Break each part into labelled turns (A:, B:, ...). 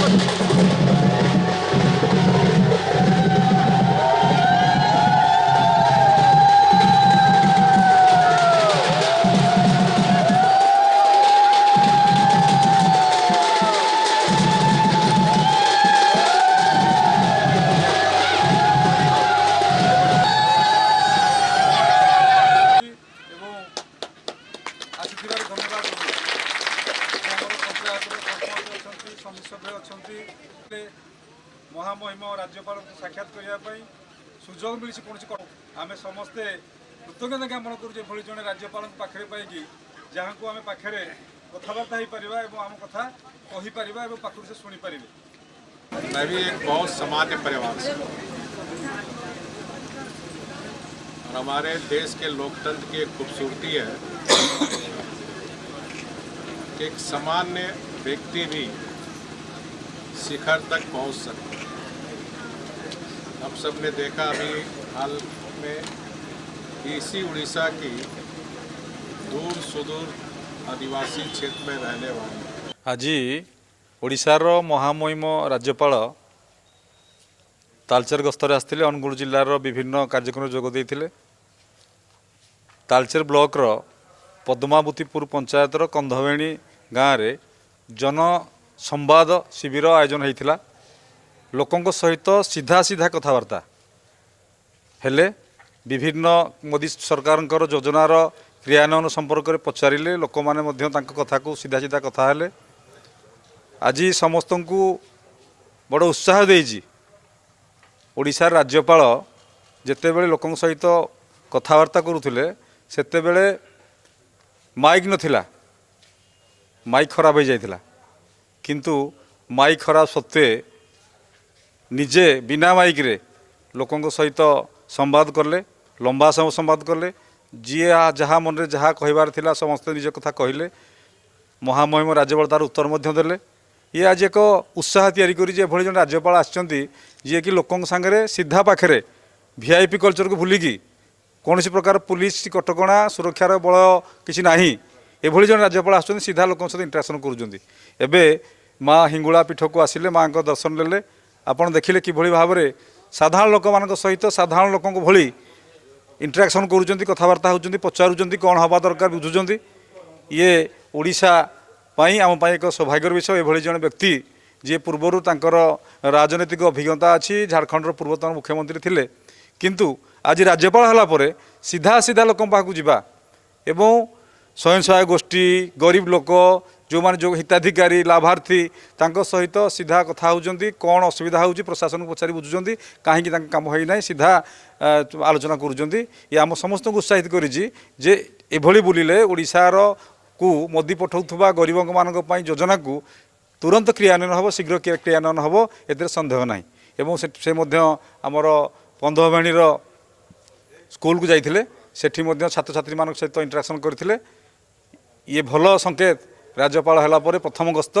A: Thank you. उत्सव अच्छा महामहिम राज्यपाल को साक्षात करने सुजोग मिली कौन आम समस्ते कृतज्ञता ज्ञापन करू राज्यपाल पाखे पाई जहाँ को आम पाखे कथबार्ता आम कथा कहीपर एवं पाखु से शुणीपर
B: मैं भी एक बहुत सामान्य परिवार हमारे देश के लोकतंत्र की एक खूबसूरती है एक सामान्य व्यक्ति भी शिखर तक पहुंच सकता है हम सब ने देखा अभी हाल में इसी उड़ीसा की दूर सुदूर आदिवासी क्षेत्र में रहने वाले
A: ଆଜି ଓଡ଼ିଶାର ମହାମହିମ ରାଜ୍ୟପାଳ ତାଲଚେର ଗସ୍ତରେ ଆସିଥିଲେ ଅନୁଗୁଳ ଜିଲ୍ଲାର ବିଭିନ୍ନ କାର୍ଯ୍ୟକ୍ରମରେ ଯୋଗ ଦେଇଥିଲେ ତାଲଚେର ବ୍ଲକର ପଦ୍ମାବତୀପୁର ପଞ୍ଚାୟତର କନ୍ଧବେଣୀ ଗାଁରେ ଜନ ସମ୍ବାଦ ଶିବିର ଆୟୋଜନ ହୋଇଥିଲା। ଲୋକଙ୍କ ସହିତ ସିଧା ସିଧା କଥାବାର୍ତ୍ତା। ହେଲେ ବିଭିନ୍ନ ମୋଦି ସରକାରଙ୍କର ଯୋଜନାର କ୍ରିୟାନ୍ୱୟନ ସମ୍ପର୍କରେ ପଚାରିଲେ ଲୋକମାନେ ମଧ୍ୟ ତାଙ୍କ କଥାକୁ ସିଧା ସିଧା କଥା ହେଲେ। ଆଜି ସମସ୍ତଙ୍କୁ ବଡ଼ ଉତ୍ସାହ ଦେଇଛି। ଓଡ଼ିଶାର ରାଜ୍ୟପାଳ ଯେତେବେଳେ ଲୋକଙ୍କ ସହିତ କଥାବାର୍ତ୍ତା କରୁଥିଲେ ସେତେବେଳେ ମାଇକ୍ ନଥିଲା। ମାଇକ୍ ଖରାପ ହୋଇଯାଇଥିଲା। କିନ୍ତୁ ମାଇକ୍ ଖରାପ ସତ୍ତ୍ୱେ ନିଜେ ବିନା ମାଇକ୍ରେ ଲୋକଙ୍କ ସହିତ ସମ୍ବାଦ କଲେ ଲମ୍ବା ସମୟ ସମ୍ବାଦ କଲେ ଯିଏ ଯାହା ମନରେ ଯାହା କହିବାର ଥିଲା ସମସ୍ତେ ନିଜ କଥା କହିଲେ। ମହାମହିମ ରାଜ୍ୟପାଳ ତାର ଉତ୍ତର ମଧ୍ୟ ଦେଲେ। ଇଏ ଆଜି ଏକ ଉତ୍ସାହ ତିଆରି କରିଛି ଏଭଳି ଜଣେ ରାଜ୍ୟପାଳ ଆସିଛନ୍ତି ଯିଏକି ଲୋକଙ୍କ ସାଙ୍ଗରେ ସିଧା ପାଖରେ ଭିଆଇପି କଲଚରକୁ ଭୁଲିକି କୌଣସି ପ୍ରକାର ପୁଲିସ କଟକଣା ସୁରକ୍ଷାର ବଳ କିଛି ନାହିଁ ଏଭଳି ଜଣେ ରାଜ୍ୟପାଳ ଆସୁଛନ୍ତି ସିଧା ଲୋକଙ୍କ ସହିତ ଇଣ୍ଟରାକ୍ସନ୍ କରୁଛନ୍ତି। ଏବେ ମା ହିଙ୍ଗୁଳା ପୀଠକୁ ଆସିଲେ ମାଆଙ୍କ ଦର୍ଶନ ନେଲେ। ଆପଣ ଦେଖିଲେ କିଭଳି ଭାବରେ ସାଧାରଣ ଲୋକମାନଙ୍କ ସହିତ ସାଧାରଣ ଲୋକଙ୍କ ଭଳି ଇଣ୍ଟରାକ୍ସନ୍ କରୁଛନ୍ତି କଥାବାର୍ତ୍ତା ହେଉଛନ୍ତି ପଚାରୁଛନ୍ତି କ'ଣ ହେବା ଦରକାର ବୁଝୁଛନ୍ତି ଇଏ ଓଡ଼ିଶା ପାଇଁ ଆମ ପାଇଁ ଏକ ସୌଭାଗ୍ୟର ବିଷୟ। ଏଭଳି ଜଣେ ବ୍ୟକ୍ତି ଯିଏ ପୂର୍ବରୁ ତାଙ୍କର ରାଜନୈତିକ ଅଭିଜ୍ଞତା ଅଛି ଝାଡ଼ଖଣ୍ଡର ପୂର୍ବତନ ମୁଖ୍ୟମନ୍ତ୍ରୀ ଥିଲେ। କିନ୍ତୁ ଆଜି ରାଜ୍ୟପାଳ ହେଲା ପରେ ସିଧା ସିଧା ଲୋକଙ୍କ ପାଖକୁ ଯିବା ଏବଂ ସ୍ୱୟଂ ସହାୟକ ଗୋଷ୍ଠୀ ଗରିବ ଲୋକ ଯେଉଁମାନେ ଯେଉଁ ହିତାଧିକାରୀ ଲାଭାର୍ଥୀ ତାଙ୍କ ସହିତ ସିଧା କଥା ହେଉଛନ୍ତି କ'ଣ ଅସୁବିଧା ହେଉଛି ପ୍ରଶାସନକୁ ପଚାରି ବୁଝୁଛନ୍ତି କାହିଁକି ତାଙ୍କ କାମ ହୋଇନାହିଁ ସିଧା ଆଲୋଚନା କରୁଛନ୍ତି। ଇଏ ଆମ ସମସ୍ତଙ୍କୁ ଉତ୍ସାହିତ କରିଛି ଯେ ଏଭଳି ବୁଲିଲେ ଓଡ଼ିଶାର କୁ ମୋଦି ପଠାଉଥିବା ଗରିବମାନଙ୍କ ପାଇଁ ଯୋଜନାକୁ ତୁରନ୍ତ କ୍ରିୟାନ୍ୱୟନ ହେବ ଶୀଘ୍ର କ୍ରିୟା- କ୍ରିୟାନ୍ୱୟନ ହେବ ଏଥିରେ ସନ୍ଦେହ ନାହିଁ। ଏବଂ ସେ ମଧ୍ୟ ଆମର କନ୍ଧବାଣୀର ସ୍କୁଲକୁ ଯାଇଥିଲେ ସେଠି ମଧ୍ୟ ଛାତ୍ରଛାତ୍ରୀମାନଙ୍କ ସହିତ ଇଣ୍ଟରାକ୍ସନ୍ କରିଥିଲେ। ଇଏ ଭଲ ସଂକେତ। রাজ্যপাল হলাপরে প্রথম গস্ত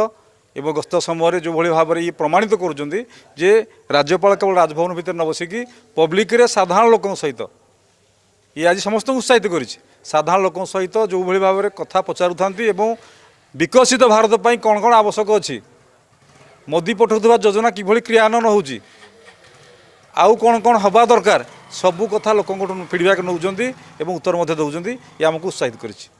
A: এবং গস্ত সময় যেভাবে ভাবে ইয়ে প্রমাণিত করছেন যে রাজ্যপাল কেবল রাজভবন ভিতরে ন বসিকি পব্লিকরে সাধারণ লোক সহ ইয়ে আজ সমস্ত উৎসাহিত করেছে সাধারণ লোক সহ যেভাবে ভাবে কথা পচারু থাকে এবং বিকশিত ভারত পাই কণ কণ আবশ্যক অছি মোদি যোজনা কীভাবে ক্রিয়ান্বয়ন হচ্ছে আউ কণ কণ হওয়া দরকার সবু কথা লোক ফিডব্যাক নেওয়া এবং উত্তর মধ্যে দেওয়া ইয়ে আমাকে উৎসাহিত করেছে